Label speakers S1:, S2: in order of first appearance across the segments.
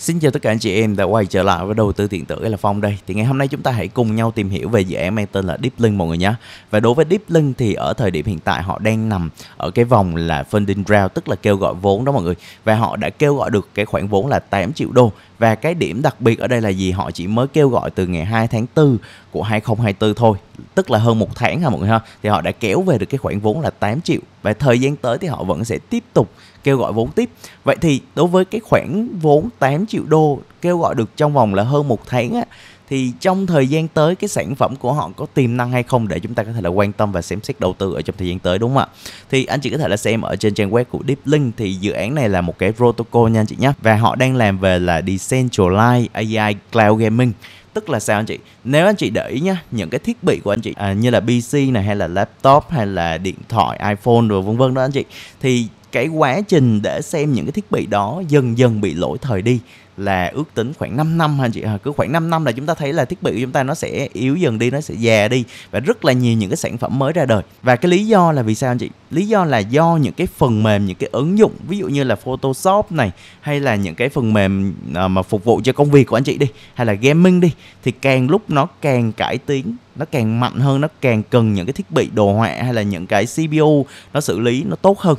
S1: Xin chào tất cả anh chị em đã quay trở lại với đầu tư điện tử là Phong đây. Thì ngày hôm nay chúng ta hãy cùng nhau tìm hiểu về dự án mang tên là Deep Link mọi người nhé. Và đối với Deep Link thì ở thời điểm hiện tại họ đang nằm ở cái vòng là funding round tức là kêu gọi vốn đó mọi người. Và họ đã kêu gọi được cái khoản vốn là 8 triệu đô. Và cái điểm đặc biệt ở đây là gì? Họ chỉ mới kêu gọi từ ngày 2 tháng 4 của 2024 thôi, tức là hơn một tháng ha mọi người ha. Thì họ đã kéo về được cái khoản vốn là 8 triệu và thời gian tới thì họ vẫn sẽ tiếp tục kêu gọi vốn tiếp. Vậy thì đối với cái khoản vốn 8 triệu đô kêu gọi được trong vòng là hơn một tháng á thì trong thời gian tới cái sản phẩm của họ có tiềm năng hay không để chúng ta có thể là quan tâm và xem xét đầu tư ở trong thời gian tới đúng không ạ? Thì anh chị có thể là xem ở trên trang web của DeepLink thì dự án này là một cái protocol nha anh chị nhé và họ đang làm về là decentralized AI cloud gaming tức là sao anh chị nếu anh chị để ý nhá những cái thiết bị của anh chị à, như là pc này hay là laptop hay là điện thoại iphone rồi vân vân đó anh chị thì cái quá trình để xem những cái thiết bị đó dần dần bị lỗi thời đi là ước tính khoảng 5 năm ha chị? À, cứ khoảng 5 năm là chúng ta thấy là thiết bị của chúng ta nó sẽ yếu dần đi, nó sẽ già đi và rất là nhiều những cái sản phẩm mới ra đời. Và cái lý do là vì sao anh chị? Lý do là do những cái phần mềm, những cái ứng dụng, ví dụ như là Photoshop này, hay là những cái phần mềm à, mà phục vụ cho công việc của anh chị đi, hay là gaming đi, thì càng lúc nó càng cải tiến, nó càng mạnh hơn, nó càng cần những cái thiết bị đồ họa hay là những cái CPU nó xử lý nó tốt hơn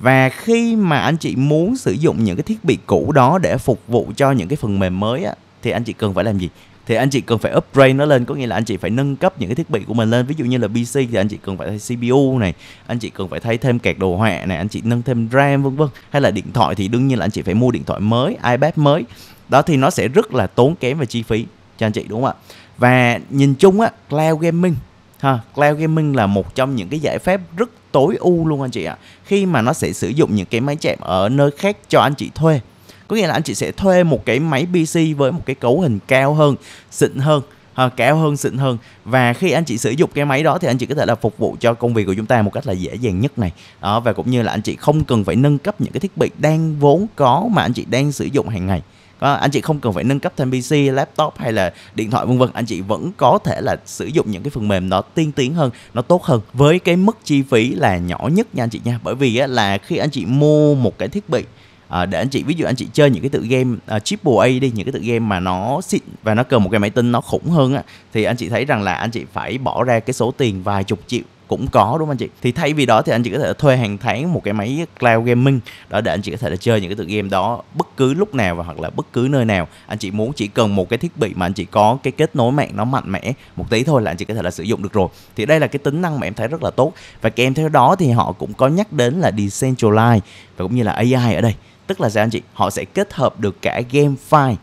S1: và khi mà anh chị muốn sử dụng những cái thiết bị cũ đó để phục vụ cho những cái phần mềm mới á, thì anh chị cần phải làm gì? Thì anh chị cần phải upgrade nó lên, có nghĩa là anh chị phải nâng cấp những cái thiết bị của mình lên. Ví dụ như là PC thì anh chị cần phải thay CPU này, anh chị cần phải thay thêm kẹt đồ họa này, anh chị nâng thêm RAM, vân vân. Hay là điện thoại thì đương nhiên là anh chị phải mua điện thoại mới, iPad mới. Đó thì nó sẽ rất là tốn kém về chi phí cho anh chị, đúng không ạ? Và nhìn chung á, cloud gaming, ha, cloud gaming là một trong những cái giải pháp rất tối ưu luôn anh chị ạ. Khi mà nó sẽ sử dụng những cái máy chạm ở nơi khác cho anh chị thuê. Có nghĩa là anh chị sẽ thuê một cái máy PC với một cái cấu hình cao hơn xịn hơn à, cao hơn xịn hơn. Và khi anh chị sử dụng cái máy đó thì anh chị có thể là phục vụ cho công việc của chúng ta một cách là dễ dàng nhất này. Đó và cũng như là anh chị không cần phải nâng cấp những cái thiết bị đang vốn có mà anh chị đang sử dụng hàng ngày có, anh chị không cần phải nâng cấp thêm PC, laptop hay là điện thoại vân vân, anh chị vẫn có thể là sử dụng những cái phần mềm nó tiên tiến hơn, nó tốt hơn với cái mức chi phí là nhỏ nhất nha anh chị nha. Bởi vì á, là khi anh chị mua một cái thiết bị à, để anh chị ví dụ anh chị chơi những cái tựa game uh, triple A đi những cái tựa game mà nó xịn và nó cần một cái máy tính nó khủng hơn á thì anh chị thấy rằng là anh chị phải bỏ ra cái số tiền vài chục triệu cũng có, đúng không anh chị? Thì thay vì đó thì anh chị có thể thuê hàng tháng một cái máy cloud gaming đó để anh chị có thể là chơi những cái tựa game đó bất cứ lúc nào và hoặc là bất cứ nơi nào. Anh chị muốn chỉ cần một cái thiết bị mà anh chị có cái kết nối mạng nó mạnh mẽ một tí thôi là anh chị có thể là sử dụng được rồi. Thì đây là cái tính năng mà em thấy rất là tốt. Và kèm theo đó thì họ cũng có nhắc đến là decentralized và cũng như là AI ở đây. Tức là sao anh chị? Họ sẽ kết hợp được cả game file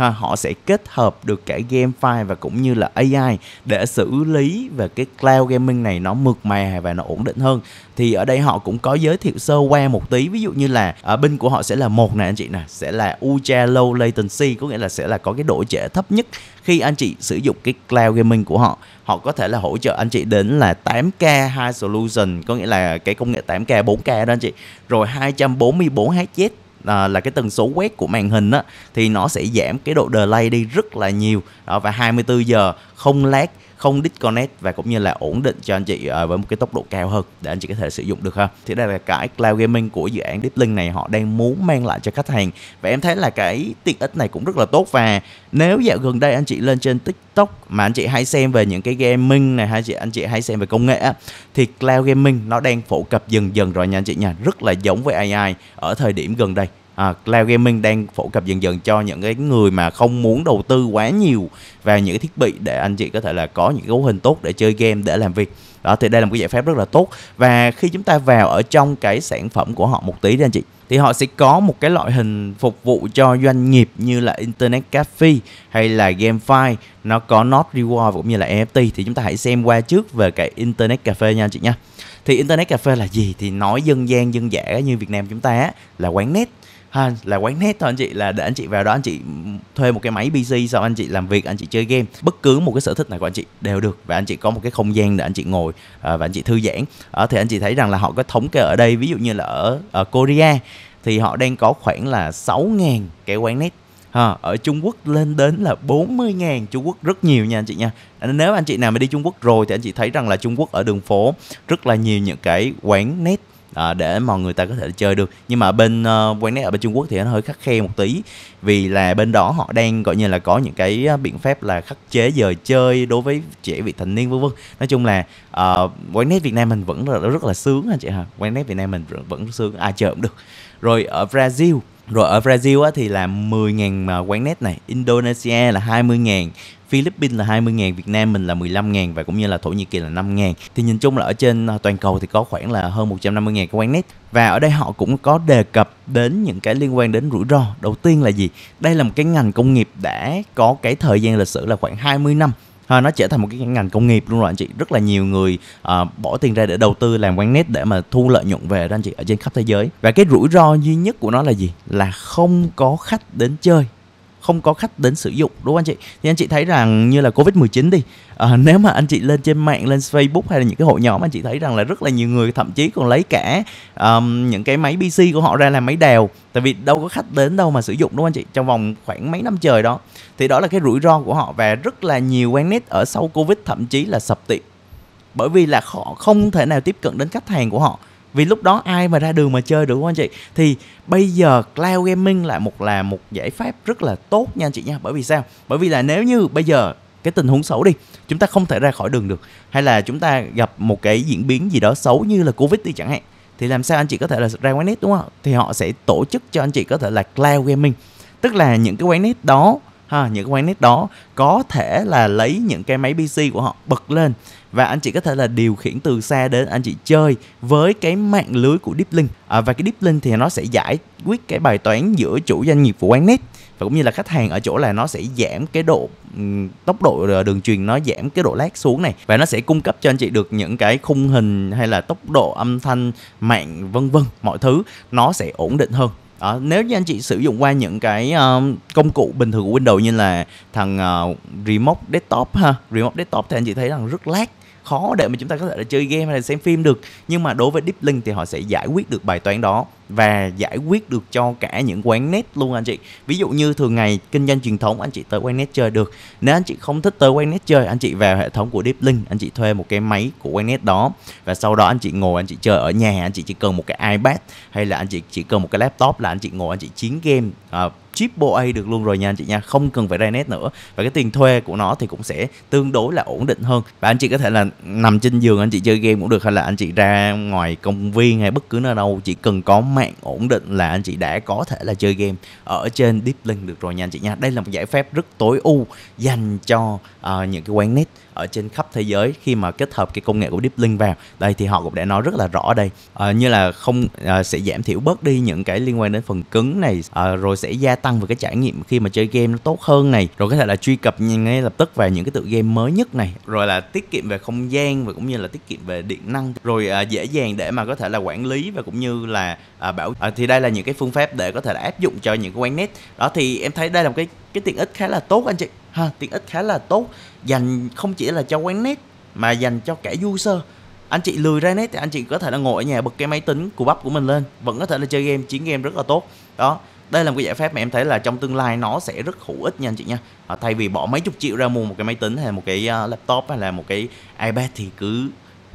S1: ha, họ sẽ kết hợp được cả game file và cũng như là AI để xử lý về cái cloud gaming này nó mượt mà và nó ổn định hơn. Thì ở đây họ cũng có giới thiệu sơ qua một tí ví dụ như là ở bên của họ sẽ là một nè anh chị nè sẽ là ultra low latency có nghĩa là sẽ là có cái độ trễ thấp nhất khi anh chị sử dụng cái cloud gaming của họ. Họ có thể là hỗ trợ anh chị đến là 8K high solution có nghĩa là cái công nghệ 8K 4K đó anh chị. Rồi 244 Hz à, là cái tần số quét của màn hình á thì nó sẽ giảm cái độ delay đi rất là nhiều. Đó, và 24 giờ không lag không disconnect và cũng như là ổn định cho anh chị ờ, với một cái tốc độ cao hơn để anh chị có thể sử dụng được ha. Thì đây là cái cloud gaming của dự án DeepLink này, họ đang muốn mang lại cho khách hàng. Và em thấy là cái tiện ích này cũng rất là tốt. Và nếu dạo gần đây anh chị lên trên TikTok mà anh chị hay xem về những cái gaming này, hay chị, anh chị hay xem về công nghệ thì cloud gaming nó đang phổ cập dần dần rồi nha anh chị nha. Rất là giống với AI ở thời điểm gần đây à, cloud gaming đang phổ cập dần dần cho những cái người mà không muốn đầu tư quá nhiều vào những cái thiết bị để anh chị có thể là có những cấu hình tốt để chơi game để làm việc. Đó thì đây là một cái giải pháp rất là tốt. Và khi chúng ta vào ở trong cái sản phẩm của họ một tí đi anh chị thì họ sẽ có một cái loại hình phục vụ cho doanh nghiệp như là internet cafe hay là gamefi. Nó có not reward cũng như là NFT thì chúng ta hãy xem qua trước về cái internet cafe nha anh chị nha. Thì internet cafe là gì? Thì nói dân gian dân dã như Việt Nam chúng ta là quán net ha là quán net thôi anh chị là để anh chị vào đó anh chị thuê một cái máy PC sau anh chị làm việc anh chị chơi game bất cứ một cái sở thích nào của anh chị đều được và anh chị có một cái không gian để anh chị ngồi à, và anh chị thư giãn ở thì anh chị thấy rằng là họ có thống kê ở đây ví dụ như là ở, ở Korea thì họ đang có khoảng là 6.000 cái quán net ha, ở Trung Quốc lên đến là 40 ngàn Trung Quốc rất nhiều nha anh chị nha nếu anh chị nào mà đi Trung Quốc rồi thì anh chị thấy rằng là Trung Quốc ở đường phố rất là nhiều những cái quán net à, để mà người ta có thể chơi được. Nhưng mà bên uh, quán net ở bên Trung Quốc thì nó hơi khắc khe một tí vì là bên đó họ đang gọi như là có những cái ờ, biện pháp là khắc chế giờ chơi đối với trẻ vị thành niên vân vân. Nói chung là uh, quán net Việt Nam mình vẫn rất là, rất là sướng anh chị ha. Quán net Việt Nam mình vẫn sướng ai chơi cũng được. Rồi ở Brazil rồi ở Brazil á, thì là 10.000 quán net này Indonesia là 20.000 Philippines là 20.000, Việt Nam mình là 15.000 và cũng như là Thổ Nhĩ Kỳ là 5.000. Thì nhìn chung là ở trên à, toàn cầu thì có khoảng là hơn 150.000 cái quán net. Và ở đây họ cũng có đề cập đến những cái liên quan đến rủi ro. Đầu tiên là gì? Đây là một cái ngành công nghiệp đã có cái thời gian lịch sử là khoảng 20 năm ha, nó trở thành một cái ngành công nghiệp luôn rồi anh chị rất là nhiều người uh, bỏ tiền ra để đầu tư làm quán net để mà thu lợi nhuận về đó anh chị ở trên khắp thế giới và cái rủi ro duy nhất của nó là gì là không có khách đến chơi không có khách đến sử dụng đúng không anh chị? Thì anh chị thấy rằng như là covid 19 đi à, nếu mà anh chị lên trên mạng lên facebook hay là những cái hội nhóm anh chị thấy rằng là rất là nhiều người thậm chí còn lấy cả um, những cái máy pc của họ ra làm máy đèo tại vì đâu có khách đến đâu mà sử dụng đúng không anh chị? Trong vòng khoảng mấy năm trời đó. Thì đó là cái rủi ro của họ và rất là nhiều quán net ở sau covid thậm chí là sập tiệm. Bởi vì là họ không thể nào tiếp cận đến khách hàng của họ vì lúc đó ai mà ra đường mà chơi được không anh chị? Thì bây giờ cloud gaming lại một, là một giải pháp rất là tốt nha anh chị nha. Bởi vì sao? Bởi vì là nếu như bây giờ cái tình huống xấu đi, chúng ta không thể ra khỏi đường được. Hay là chúng ta gặp một cái diễn biến gì đó xấu như là covid đi chẳng hạn, thì làm sao anh chị có thể là ra quán net, đúng không? Thì họ sẽ tổ chức cho anh chị có thể là cloud gaming. Tức là những cái quán net đó, ha, những cái quán net đó có thể là lấy những cái máy pc của họ bật lên và anh chị có thể là điều khiển từ xa đến anh chị chơi với cái mạng lưới của DeepLink à, và cái DeepLink thì nó sẽ giải quyết cái bài toán giữa chủ doanh nghiệp của quán net và cũng như là khách hàng ở chỗ là nó sẽ giảm cái độ ừ, tốc độ ờ, đường truyền nó giảm cái độ lag xuống này. Và nó sẽ cung cấp cho anh chị được những cái khung hình hay là tốc độ âm thanh mạng vân vân mọi thứ nó sẽ ổn định hơn. À, nếu như anh chị sử dụng qua những cái um, công cụ bình thường của Windows như là thằng uh, Remote Desktop ha, Remote Desktop thì anh chị thấy rằng rất lag khó để mà chúng ta có thể là chơi game hay là xem phim được nhưng mà đối với Deep Link thì họ sẽ giải quyết được bài toán đó và giải quyết được cho cả những quán net luôn anh chị ví dụ như thường ngày kinh doanh truyền thống anh chị tới quán net chơi được nếu anh chị không thích tới quán net chơi anh chị vào hệ thống của Deep Link anh chị thuê một cái máy của quán net đó và sau đó anh chị ngồi anh chị chơi ở nhà anh chị chỉ cần một cái iPad hay là anh chị chỉ cần một cái laptop là anh chị ngồi anh chị chiến game uh, triple A được luôn rồi nha anh chị nha. Không cần phải ra net nữa. Và cái tiền thuê của nó thì cũng sẽ tương đối là ổn định hơn. Và anh chị có thể là nằm trên giường anh chị chơi game cũng được hay là anh chị ra ngoài công viên hay bất cứ nơi đâu chỉ cần có mạng ổn định là anh chị đã có thể là chơi game ở trên Deep Link được rồi nha anh chị nha. Đây là một giải pháp rất tối ưu dành cho uh, những cái quán net ở trên khắp thế giới khi mà kết hợp cái công nghệ của Deep Link vào. Đây thì họ cũng đã nói rất là rõ đây. À, như là không à, sẽ giảm thiểu bớt đi những cái liên quan đến phần cứng này à, rồi sẽ gia tăng về cái trải nghiệm khi mà chơi game nó tốt hơn này. Rồi có thể là truy cập ngay lập tức vào những cái tựa game mới nhất này. Rồi là tiết kiệm về không gian và cũng như là tiết kiệm về điện năng. Rồi à, dễ dàng để mà có thể là quản lý và cũng như là à, bảo à, thì đây là những cái phương pháp để có thể là áp dụng cho những cái quán net. Đó thì em thấy đây là một cái cái tiện ích khá là tốt anh chị ha tiện ích khá là tốt. Dành không chỉ là cho quán net mà dành cho cả user anh chị lười ra net thì anh chị có thể là ngồi ở nhà bật cái máy tính của bắp của mình lên vẫn có thể là chơi game chiến game rất là tốt. Đó đây là một cái giải pháp mà em thấy là trong tương lai nó sẽ rất hữu ích nha anh chị nha. À, thay vì bỏ mấy chục triệu ra mua một cái máy tính hay một cái uh, laptop hay là một cái ipad thì cứ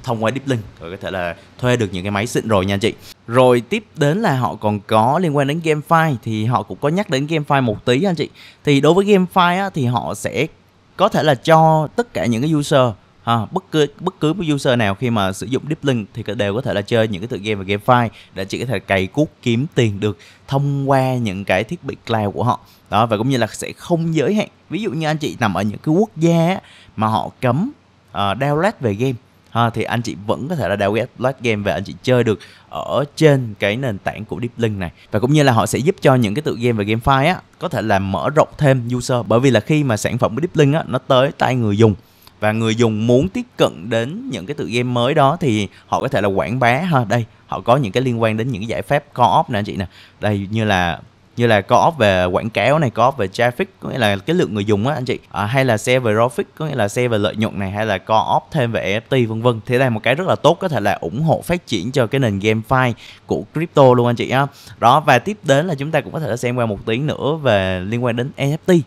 S1: thông qua Deep Link rồi có thể là thuê được những cái máy xịn rồi nha anh chị rồi tiếp đến là họ còn có liên quan đến GameFi thì họ cũng có nhắc đến GameFi một tí anh chị. Thì đối với GameFi á, thì họ sẽ có thể là cho tất cả những cái user ha, bất cứ bất cứ một user nào khi mà sử dụng Deep Link thì đều có thể là chơi những cái tựa game và GameFi để chỉ có thể cày cuốc kiếm tiền được thông qua những cái thiết bị cloud của họ. Đó và cũng như là sẽ không giới hạn. Ví dụ như anh chị nằm ở những cái quốc gia mà họ cấm uh, download về game ha, thì anh chị vẫn có thể là download game và anh chị chơi được ở trên cái nền tảng của Deep Link này. Và cũng như là họ sẽ giúp cho những cái tựa game và game file á có thể làm mở rộng thêm user. Bởi vì là khi mà sản phẩm của Deep Link á nó tới tay người dùng và người dùng muốn tiếp cận đến những cái tựa game mới đó thì họ có thể là quảng bá. Ha đây họ có những cái liên quan đến những cái giải pháp co-op nè anh chị nè. Đây như là như là co-op về quảng cáo này co-op về traffic có nghĩa là cái lượng người dùng á anh chị. À, hay là xe về profit có nghĩa là xe về lợi nhuận này hay là co-op thêm về NFT vân vân. Thì đây là một cái rất là tốt có thể là ủng hộ phát triển cho cái nền GameFi của crypto luôn anh chị á đó và tiếp đến là chúng ta cũng có thể xem qua một tí nữa về liên quan đến NFT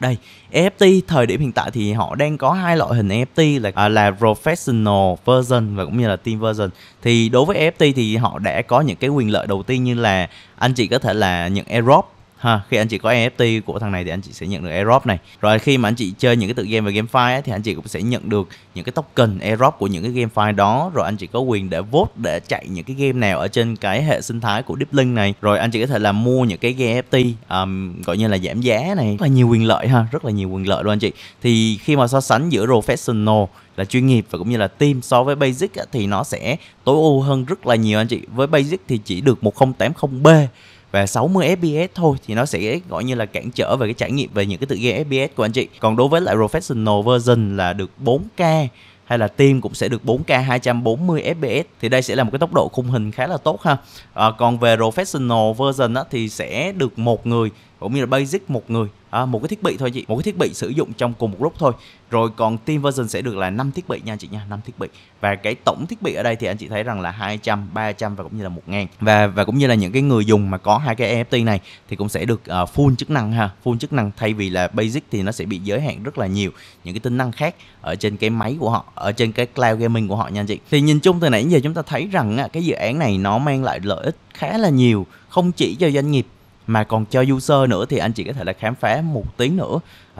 S1: đây NFT thời điểm hiện tại thì họ đang có hai loại hình NFT là à, là professional version và cũng như là team version. Thì đối với NFT thì họ đã có những cái quyền lợi đầu tiên như là anh chị có thể là những airdrop ha khi anh chị có NFT của thằng này thì anh chị sẽ nhận được airdrop này. Rồi khi mà anh chị chơi những cái tự game về game file thì anh chị cũng sẽ nhận được những cái token airdrop của những cái game file đó. Rồi anh chị có quyền để vote để chạy những cái game nào ở trên cái hệ sinh thái của Deep Link này. Rồi anh chị có thể là mua những cái game NFT um, gọi như là giảm giá này. Rất là nhiều quyền lợi ha rất là nhiều quyền lợi luôn anh chị. Thì khi mà so sánh giữa professional là chuyên nghiệp và cũng như là team so với basic thì nó sẽ tối ưu hơn rất là nhiều anh chị. Với basic thì chỉ được 1080b và 60 fps thôi thì nó sẽ gọi như là cản trở về cái trải nghiệm về những cái tự game fps của anh chị. Còn đối với lại professional version là được 4k hay là team cũng sẽ được 4K 240 fps thì đây sẽ là một cái tốc độ khung hình khá là tốt ha. À, còn về professional version á, thì sẽ được một người cũng như là basic một người à, một cái thiết bị thôi chị một cái thiết bị sử dụng trong cùng một lúc thôi. Rồi còn team version sẽ được là 5 thiết bị nha chị nha 5 thiết bị. Và cái tổng thiết bị ở đây thì anh chị thấy rằng là 200 300 và cũng như là 1000 và và cũng như là những cái người dùng mà có hai cái NFT này thì cũng sẽ được uh, full chức năng ha full chức năng. Thay vì là basic thì nó sẽ bị giới hạn rất là nhiều những cái tính năng khác ở trên cái máy của họ ở trên cái cloud gaming của họ nha anh chị. Thì nhìn chung từ nãy giờ chúng ta thấy rằng cái dự án này nó mang lại lợi ích khá là nhiều không chỉ cho doanh nghiệp mà còn cho user nữa thì anh chị có thể là khám phá một tí nữa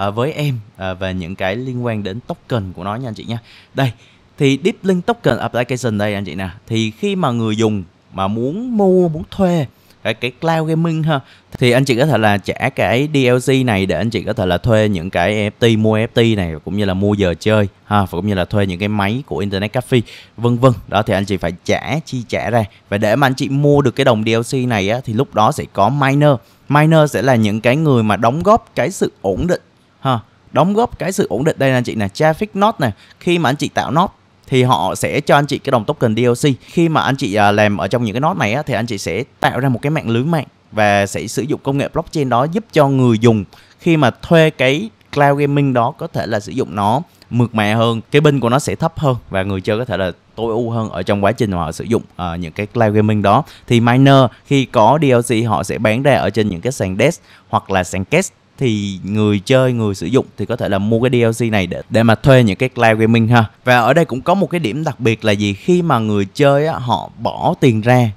S1: uh, với em à, uh, về những cái liên quan đến token của nó nha anh chị nha. Đây thì Deep Link Token Application đây anh chị nè. Thì khi mà người dùng mà muốn mua muốn thuê cái cái cloud gaming ha. Thì anh chị có thể là trả cái DLC này để anh chị có thể là thuê những cái ft mua ft này, cũng như là mua giờ chơi ha và cũng như là thuê những cái máy của internet cafe, vân vân. Đó thì anh chị phải trả, chi trả ra. Và để mà anh chị mua được cái đồng DLC này á, thì lúc đó sẽ có miner. Miner sẽ là những cái người mà đóng góp cái sự ổn định ha. Đóng góp cái sự ổn định. Đây là anh chị nè, traffic node này khi mà anh chị tạo node thì họ sẽ cho anh chị cái đồng token DLC khi mà anh chị à, làm ở trong những cái node này á, thì anh chị sẽ tạo ra một cái mạng lưới mạng và sẽ sử dụng công nghệ blockchain đó giúp cho người dùng khi mà thuê cái cloud gaming đó có thể là sử dụng nó mượt mà hơn cái binh của nó sẽ thấp hơn và người chơi có thể là tối ưu hơn ở trong quá trình mà họ sử dụng uh, những cái cloud gaming đó. Thì miner khi có DLC họ sẽ bán ra ở trên những cái sàn desk hoặc là sàn cash thì người chơi người sử dụng thì có thể là mua cái DLC này để để mà thuê những cái cloud gaming ha. Và ở đây cũng có một cái điểm đặc biệt là gì? Khi mà người chơi á, họ bỏ tiền ra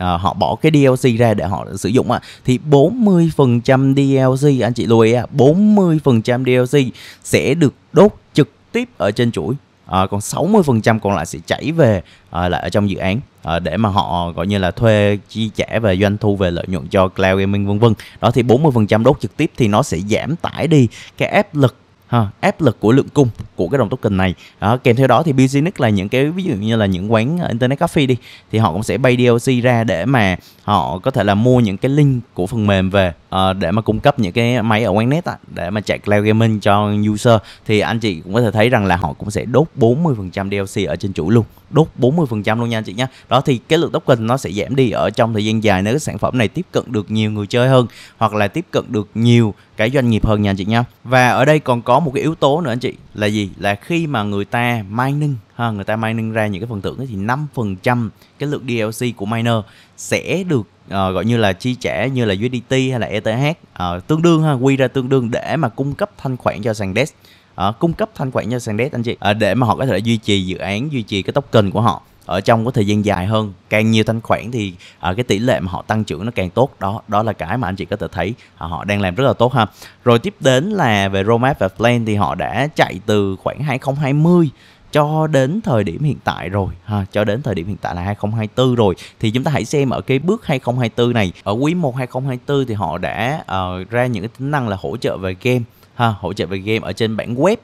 S1: à, họ bỏ cái DLC ra để họ sử dụng á thì 40% DLC anh chị lưu ý á 40% DLC sẽ được đốt trực tiếp ở trên chuỗi à, còn 60% còn lại sẽ chảy về à, lại ở trong dự án. À, để mà họ gọi như là thuê chi trả về doanh thu về lợi nhuận cho cloud gaming vân vân. Đó thì 40% đốt trực tiếp thì nó sẽ giảm tải đi. Cái áp lực ha, áp lực của lượng cung của cái đồng token này. Đó, kèm theo đó thì business là những cái ví dụ như là những quán ờ, internet cafe đi thì họ cũng sẽ bay DLC ra để mà họ có thể là mua những cái link của phần mềm về uh, để mà cung cấp những cái máy ở quán net à, để mà chạy cloud gaming cho user. Thì anh chị cũng có thể thấy rằng là họ cũng sẽ đốt 40% DLC ở trên chủ luôn. Đốt 40% luôn nha anh chị nhé đó thì cái lượng token nó sẽ giảm đi ở trong thời gian dài nếu cái sản phẩm này tiếp cận được nhiều người chơi hơn hoặc là tiếp cận được nhiều cái doanh nghiệp hơn nha anh chị nhé và ở đây còn có một cái yếu tố nữa anh chị là gì? Là khi mà người ta mining ha người ta mining ra những cái phần thưởng thì 5% cái lượng DLC của miner sẽ được uh, gọi như là chi trả như là USDT hay là ETH uh, ờ, tương đương ha quy ra tương đương để mà cung cấp thanh khoản cho sàn DEX uh, ờ, cung cấp thanh khoản cho sàn DEX anh chị uh, để mà họ có thể duy trì dự án duy trì cái token của họ ở trong cái thời gian dài hơn càng nhiều thanh khoản thì à, cái tỷ lệ mà họ tăng trưởng nó càng tốt. Đó đó là cái mà anh chị có thể thấy à, họ đang làm rất là tốt ha. Rồi tiếp đến là về roadmap và plan thì họ đã chạy từ khoảng 2020 cho đến thời điểm hiện tại rồi ha cho đến thời điểm hiện tại là 2024 rồi. Thì chúng ta hãy xem ở cái bước 2024 này ở quý 1 2024 thì họ đã uh, ra những cái tính năng là hỗ trợ về game ha hỗ trợ về game ở trên bản web.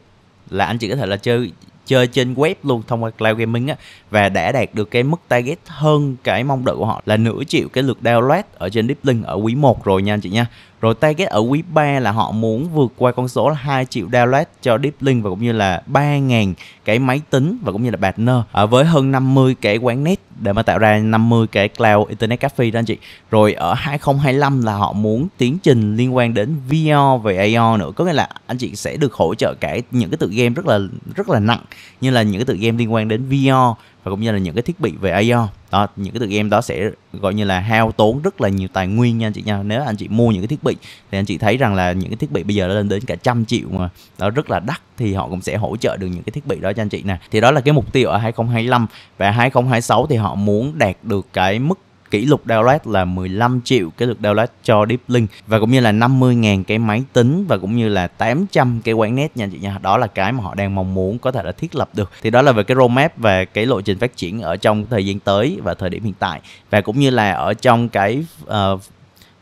S1: Là anh chị có thể là chơi chơi trên web luôn thông qua cloud gaming á, và đã đạt được cái mức target hơn cái mong đợi của họ là nửa triệu cái lượt download ở trên Deep Link ở quý 1 rồi nha anh chị nha rồi target ở quý 3 là họ muốn vượt qua con số là 2 triệu download cho Deep Link và cũng như là 3.000 cái máy tính và cũng như là partner. Ở với hơn 50 cái quán net để mà tạo ra 50 cái cloud internet cafe đó anh chị. Rồi ở 2025 là họ muốn tiến trình liên quan đến VR về AR nữa, có nghĩa là anh chị sẽ được hỗ trợ cả những cái tự game rất là rất là nặng như là những cái tựa game liên quan đến VR và cũng như là những cái thiết bị về AR đó, những cái tựa game đó sẽ, gọi như là, hao tốn rất là nhiều tài nguyên nha anh chị nha. Nếu anh chị mua những cái thiết bị thì anh chị thấy rằng là những cái thiết bị bây giờ lên đến cả trăm triệu mà. Đó, rất là đắt thì họ cũng sẽ hỗ trợ được những cái thiết bị đó cho anh chị nè. Thì đó là cái mục tiêu ở 2025 và 2026 thì họ muốn đạt được cái mức kỷ lục download là 15 triệu cái lượt download cho Deep Link và cũng như là 50.000 cái máy tính và cũng như là 800 cái quán net nha chị nha. Đó là cái mà họ đang mong muốn có thể là thiết lập được. Thì đó là về cái roadmap và cái lộ trình phát triển ở trong thời gian tới và thời điểm hiện tại. Và cũng như là ở trong cái uh,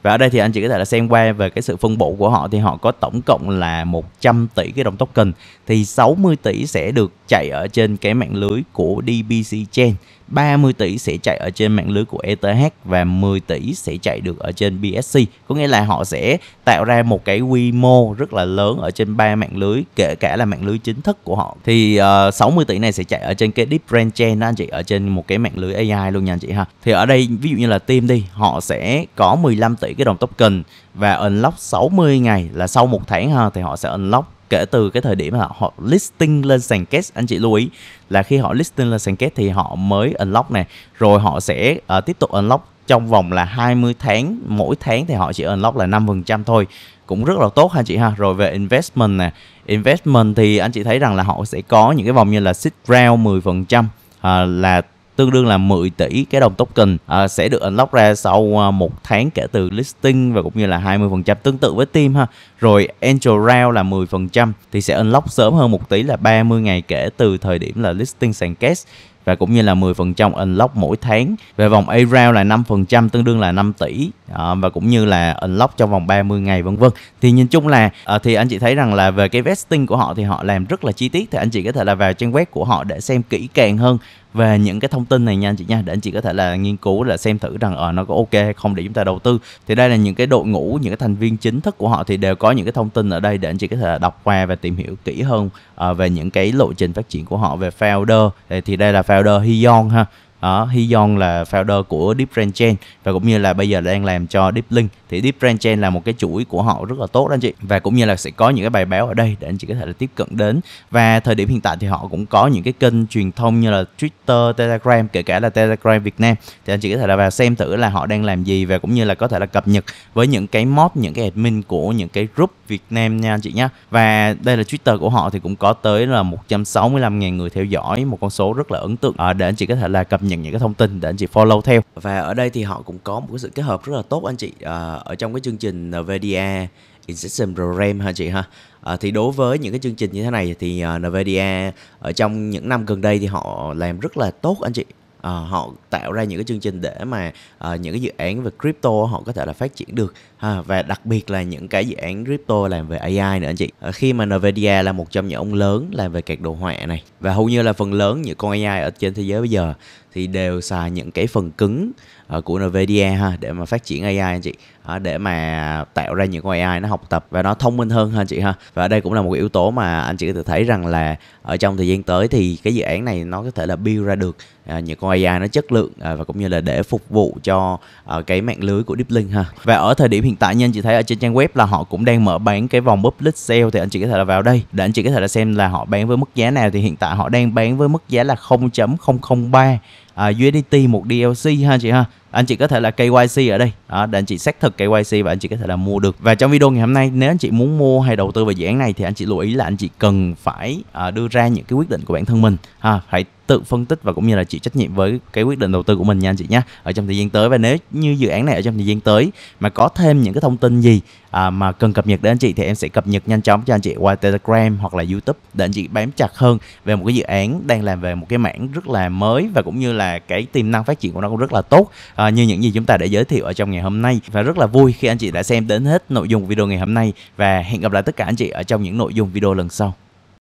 S1: và ở đây thì anh chị có thể là xem qua về cái sự phân bổ của họ thì họ có tổng cộng là 100 tỷ cái đồng token. Thì 60 tỷ sẽ được chạy ở trên cái mạng lưới của DBC Chain. 30 tỷ sẽ chạy ở trên mạng lưới của ETH và 10 tỷ sẽ chạy được ở trên BSC có nghĩa là họ sẽ tạo ra một cái quy mô rất là lớn ở trên ba mạng lưới kể cả là mạng lưới chính thức của họ. Thì ờ, uh, 60 tỷ này sẽ chạy ở trên cái Deep Brain Chain đó anh chị ở trên một cái mạng lưới AI luôn nha anh chị ha. Thì ở đây ví dụ như là team đi họ sẽ có 15 tỷ cái đồng token và unlock 60 ngày là sau một tháng ha thì họ sẽ unlock kể từ cái thời điểm mà họ listing lên sàn kết anh chị lưu ý là khi họ listing lên sàn kết thì họ mới unlock này rồi họ sẽ uh, tiếp tục unlock trong vòng là 20 tháng mỗi tháng thì họ chỉ unlock là 5% thôi. Cũng rất là tốt ha chị ha. Rồi về investment nè. Investment thì anh chị thấy rằng là họ sẽ có những cái vòng như là seed round 10% uh, ờ, là tương đương là 10 tỷ cái đồng token à, sẽ được unlock ra sau à, một tháng kể từ listing và cũng như là 20% tương tự với team ha. Rồi angel round là 10% thì sẽ unlock sớm hơn một tí là 30 ngày kể từ thời điểm là listing sàn cash và cũng như là 10% unlock mỗi tháng. Về vòng A round là 5% tương đương là 5 tỷ à, và cũng như là unlock trong vòng 30 ngày vân vân. Thì nhìn chung là à, thì anh chị thấy rằng là về cái vesting của họ thì họ làm rất là chi tiết thì anh chị có thể là vào trang web của họ để xem kỹ càng hơn về những cái thông tin này nha anh chị nha để anh chị có thể là nghiên cứu là xem thử rằng ở à, nó có ok hay không để chúng ta đầu tư. Thì đây là những cái đội ngũ những cái thành viên chính thức của họ thì đều có những cái thông tin ở đây để anh chị có thể là đọc qua và tìm hiểu kỹ hơn à, về những cái lộ trình phát triển của họ về founder. Thì đây là founder Hyon ha đó, Hyon là founder của Deep Brand Chain và cũng như là bây giờ đang làm cho Deep Link thì Deep Brand Chain là một cái chuỗi của họ rất là tốt anh chị. Và cũng như là sẽ có những cái bài báo ở đây để anh chị có thể là tiếp cận đến. Và thời điểm hiện tại thì họ cũng có những cái kênh truyền thông như là Twitter, Telegram kể cả là Telegram Việt Nam. Thì anh chị có thể là vào xem thử là họ đang làm gì và cũng như là có thể là cập nhật với những cái mod những cái admin của những cái group Việt Nam nha anh chị nhé và đây là Twitter của họ thì cũng có tới là 165.000 người theo dõi một con số rất là ấn tượng. À, để anh chị có thể là cập nhật những cái thông tin để anh chị follow theo. Và ở đây thì họ cũng có một cái sự kết hợp rất là tốt anh chị. À, ở trong cái chương trình NVIDIA Inception Program ha chị ha? À, thì đối với những cái chương trình như thế này thì à, uh, NVIDIA ở trong những năm gần đây thì họ làm rất là tốt anh chị à, họ tạo ra những cái chương trình để mà à, những cái dự án về crypto họ có thể là phát triển được. Ha, và đặc biệt là những cái dự án crypto làm về AI nữa anh chị. À, khi mà Nvidia là một trong những ông lớn làm về các đồ họa này và hầu như là phần lớn những con AI ở trên thế giới bây giờ thì đều xài những cái phần cứng uh, của Nvidia ha để mà phát triển AI anh chị. Uh, để mà tạo ra những con AI nó học tập và nó thông minh hơn ha anh chị ha. Và đây cũng là một cái yếu tố mà anh chị có thể thấy rằng là ở trong thời gian tới thì cái dự án này nó có thể là build ra được à, những con AI nó chất lượng à, và cũng như là để phục vụ cho à, cái mạng lưới của DeepLink ha. Và ở thời điểm hiện tại như anh chị thấy ở trên trang web là họ cũng đang mở bán cái vòng public sale thì anh chị có thể là vào đây để anh chị có thể là xem là họ bán với mức giá nào. Thì hiện tại họ đang bán với mức giá là 0.003 à, USDT một DLC ha chị ha. Anh chị có thể là KYC ở đây. Đó, để anh chị xác thực KYC và anh chị có thể là mua được. Và trong video ngày hôm nay nếu anh chị muốn mua hay đầu tư vào dự án này thì anh chị lưu ý là anh chị cần phải à, đưa ra những cái quyết định của bản thân mình ha. Phải tự phân tích và cũng như là chịu trách nhiệm với cái quyết định đầu tư của mình nha anh chị nhé ở trong thời gian tới và nếu như dự án này ở trong thời gian tới mà có thêm những cái thông tin gì à, mà cần cập nhật đến anh chị thì em sẽ cập nhật nhanh chóng cho anh chị qua Telegram hoặc là YouTube để anh chị bám chặt hơn về một cái dự án đang làm về một cái mảng rất là mới và cũng như là cái tiềm năng phát triển của nó cũng rất là tốt à, như những gì chúng ta đã giới thiệu ở trong ngày hôm nay. Và rất là vui khi anh chị đã xem đến hết nội dung video ngày hôm nay và hẹn gặp lại tất cả anh chị ở trong những nội dung video lần sau.